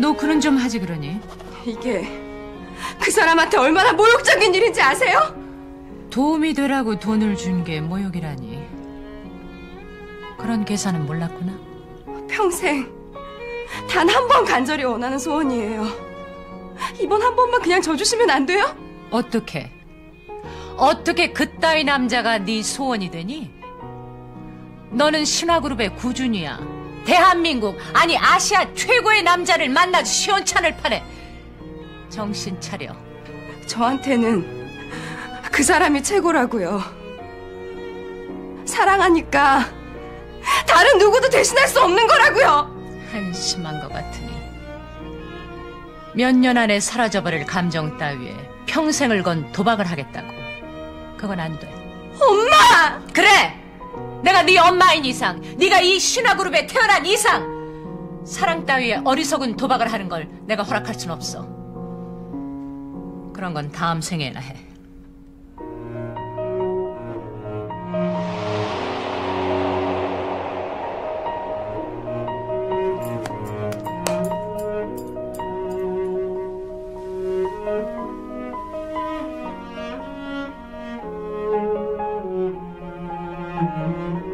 너 그런 좀 하지 그러니? 이게 그 사람한테 얼마나 모욕적인 일인지 아세요? 도움이 되라고 돈을 준 게 모욕이라니. 그런 계산은 몰랐구나. 평생 단 한 번 간절히 원하는 소원이에요. 이번 한 번만 그냥 져주시면 안 돼요? 어떻게? 어떻게 그따위 남자가 네 소원이 되니? 너는 신화그룹의 구준이야. 대한민국, 아니 아시아 최고의 남자를 만나서 시원찮을 판에 정신 차려. 저한테는 그 사람이 최고라고요. 사랑하니까 다른 누구도 대신할 수 없는 거라고요. 한심한 것 같으니 몇 년 안에 사라져버릴 감정 따위에 평생을 건 도박을 하겠다고 그건 안 돼. 엄마! 그래! 내가 네 엄마인 이상, 네가 이 신화그룹에 태어난 이상 사랑 따위에 어리석은 도박을 하는 걸 내가 허락할 순 없어. 그런 건 다음 생에나 해. Mm-hmm.